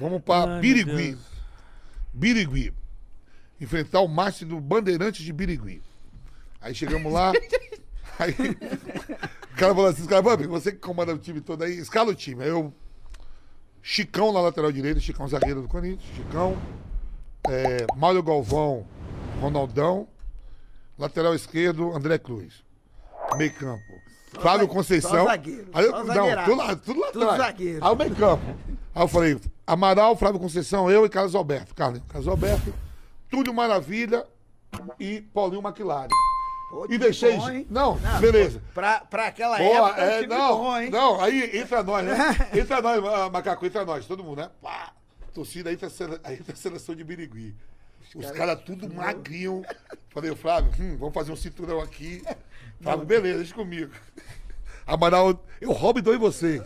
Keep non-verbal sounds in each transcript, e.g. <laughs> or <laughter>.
Vamos Ai, meu Birigui. Birigui. Enfrentar o Márcio do Bandeirantes de Birigui. Aí chegamos lá. <laughs> aí o cara falou assim: Scarabambi, você que comanda o time todo aí, escala o time. Aí eu. Chicão na lateral direita, Chicão zagueiro do Corinthians, Chicão. É, Mário Galvão, Ronaldão. Lateral esquerdo, André Cruz. Meio campo. Flávio zague- Conceição. só zagueiro, Aí eu, só não, tudo lá, tudo lá Tudo atrás. zagueiro. Aí o meio campo. Aí eu falei, Amaral, Flávio Conceição, eu e Carlos Alberto. Carlos, Carlos Alberto, Túlio Maravilha e Paulinho McLaren. Pô, E deixei. bom, não, Não, beleza. Pra, pra aquela Pô, época, é, não, bom, hein? não, aí entra nós, né? <laughs> Entra nós, macaco, entra nós, todo mundo, né? Pá, torcida, aí sele- aí tá a seleção de Birigui. Os caras tudo magrinho. Falei, Flávio, hum, vamos fazer um cinturão aqui. <laughs> Flávio, beleza, deixa comigo. Amaral, eu roubo e dou em vocês.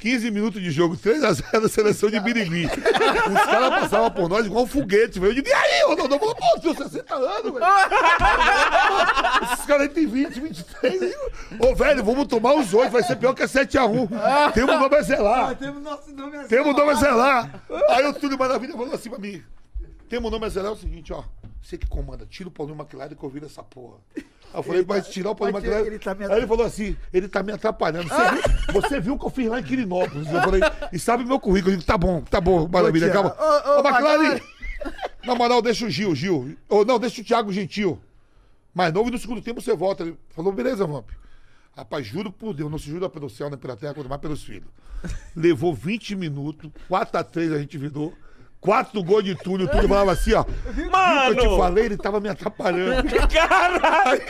15 minutos de jogo, 3x0 <laughs> seleção de Birigui. Os caras passavam por nós igual um foguete, velho. Eu digo, e aí, Ronaldo falou, pô, tenho 60 anos, velho. <laughs> Esses caras aí têm 20, 23. Ô, velho, vamos tomar os oito, vai ser pior que a 7x1. Temos o nome a zelar. Temos nosso nome assim. Temos o nome a zelar. Aí o Túlio Maravilha falou assim pra mim: Temos o nome a zelar é o seguinte, ó. Você que comanda, tira o Paulinho McLaren que eu viro essa porra. Eu falei, mas tirar o Paulinho McLaren. ele tá Aí ele falou assim: ele tá me atrapalhando. Você, viu, você viu o que eu fiz lá em Quirinópolis? Eu falei, e sabe meu currículo? Eu digo, tá bom, tá bom, maravilha, Ô, calma. Ô, ô, Ô, McLaren! McLaren. Na moral, deixa o Gil, Gil. Ou não, deixa o Thiago Gentil. Mais novo e no segundo tempo você volta. Ele falou, beleza, Vamp. Rapaz, juro por Deus, não se jura pelo céu nem pela terra, quanto mais pelos filhos. Levou 20 minutos, 4x3 a gente virou. Quatro gols de Túlio, Túlio falava assim, ó. Viu Mano! eu te falei, ele tava me atrapalhando. <laughs> Caralho!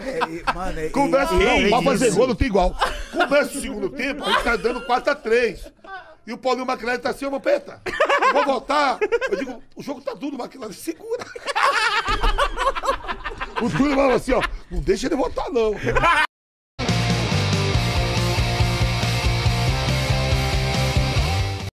É, mano, é, Conversa, e- não, pra fazer isso? gol não tem igual. Começa o segundo tempo, a gente tá dando 4x3. E o Paulinho McLaren tá assim, ô Vampeta, vou voltar. Eu digo, o jogo tá duro, McLaren, segura. <laughs> O Túlio falava assim, ó, não deixa ele voltar não.